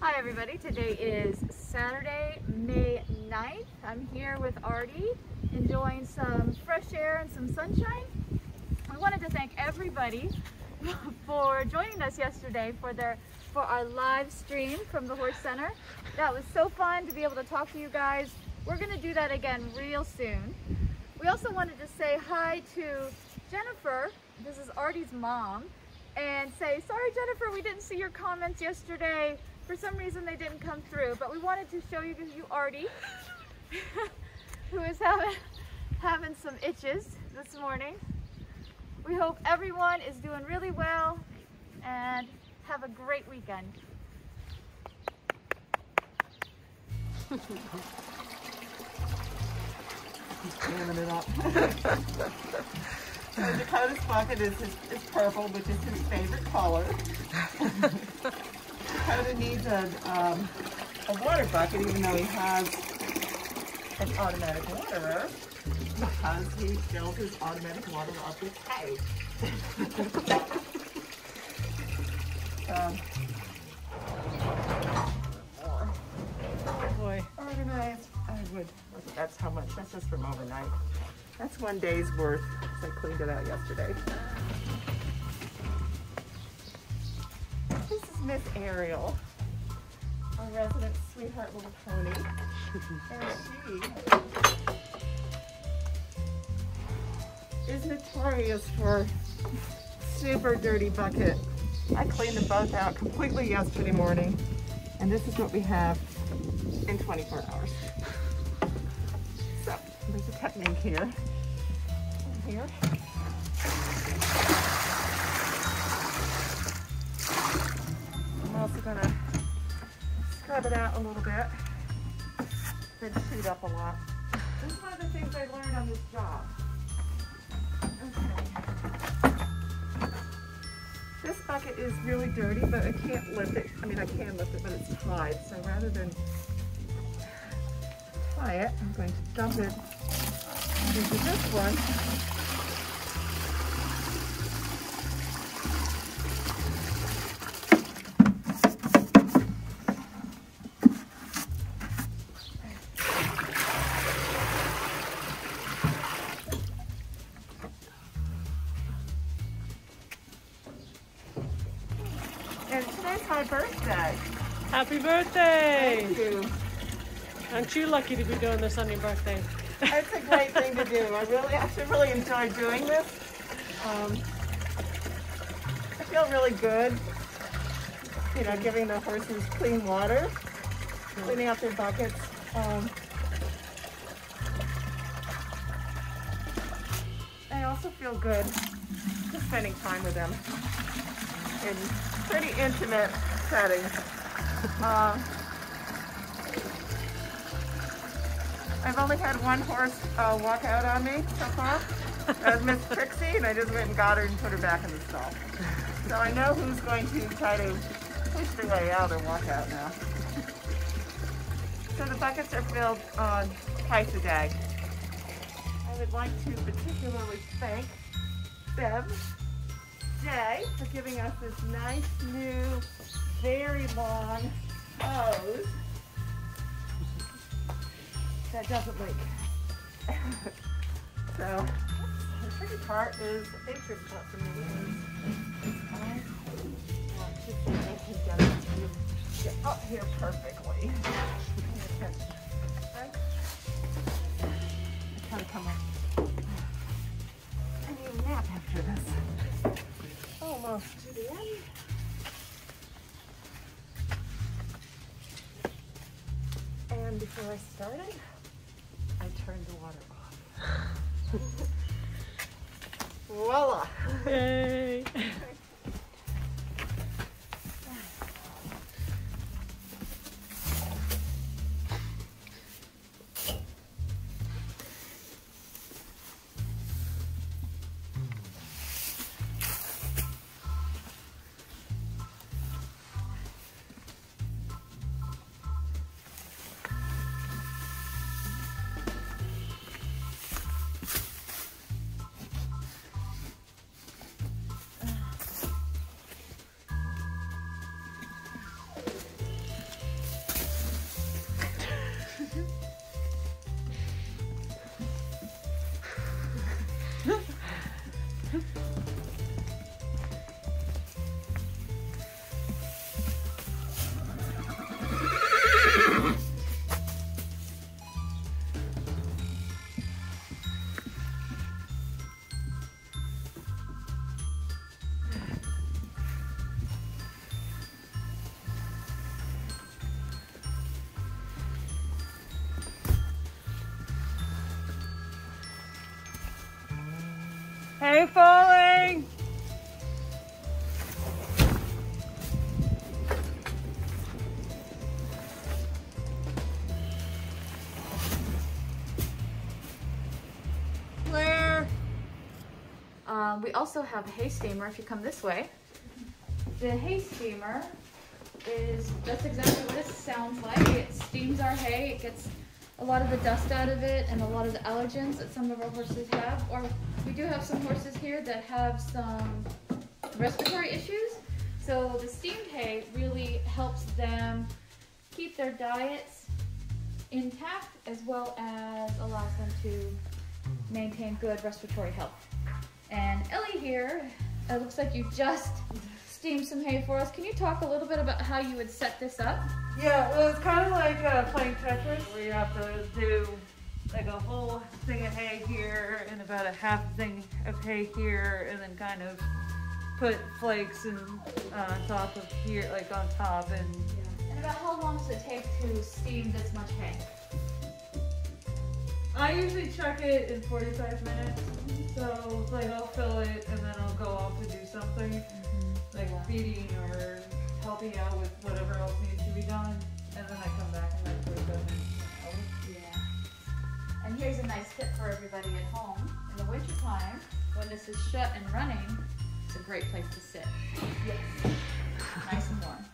Hi everybody, today is Saturday, May 9th. I'm here with Artie, enjoying some fresh air and some sunshine. I wanted to thank everybody for joining us yesterday for their for our live stream from the Horse Center. That was so fun to be able to talk to you guys. We're going to do that again real soon. We also wanted to say hi to Jennifer. This is Artie's mom and say, sorry Jennifer, we didn't see your comments yesterday. For some reason they didn't come through, but we wanted to show you you Artie, who is having, having some itches this morning. We hope everyone is doing really well and have a great weekend. He's jamming it up. so Dakota's bucket is, his, is purple, which is his favorite color. Dakota needs a, um, a water bucket, even though he has an automatic waterer, because he fills his automatic water up with hay. um, Boy. organized, I would, that's how much, that's just from overnight. That's one day's worth, I cleaned it out yesterday. Miss Ariel, our resident sweetheart little pony. And she is notorious for super dirty bucket. I cleaned them both out completely yesterday morning, and this is what we have in 24 hours. So there's a technique here. Here. Also gonna scrub it out a little bit. Been chewed up a lot. This is one of the things I learned on this job. Okay. This bucket is really dirty, but I can't lift it. I mean, I can lift it, but it's tied. So rather than tie it, I'm going to dump it into this one. Birthday. Happy birthday! Thank you. Aren't you lucky to be doing this on your birthday? It's a great thing to do. I really, actually really enjoy doing this. Um, I feel really good, you know, giving the horses clean water, cleaning out their buckets. Um, I also feel good just spending time with them in pretty intimate Uh, I've only had one horse uh, walk out on me so far. That was Miss Trixie, and I just went and got her and put her back in the stall. So I know who's going to try to push their way out or walk out now. So the buckets are filled on twice a day. I would like to particularly thank Bev Jay for giving us this nice new, very long hose that doesn't leak. so the tricky part is the tricky part for me I want to get it to get up here perfectly. And before I started, I turned the water off. Voila! Yay! Hay falling! Claire! Um, we also have a hay steamer if you come this way. The hay steamer is just exactly what it sounds like. It steams our hay, it gets a lot of the dust out of it and a lot of the allergens that some of our horses have. Or we do have some horses here that have some respiratory issues. So the steamed hay really helps them keep their diets intact as well as allows them to maintain good respiratory health. And Ellie here, it looks like you just steamed some hay for us. Can you talk a little bit about how you would set this up? Yeah, well, it's kind of like uh, playing Tetris, where you have to do like a whole thing of hay here and about a half thing of hay here, and then kind of put flakes and uh, on top of here, like on top, and And about how long does it take to steam this much hay? I usually chuck it in 45 minutes. So like I'll fill it and then I'll go off to do something like Yeah. feeding or helping out with whatever else needs to be done, and then I come back and that's what it does. Yeah. And here's a nice tip for everybody at home. In the wintertime, when this is shut and running, it's a great place to sit. Yes. Nice and warm.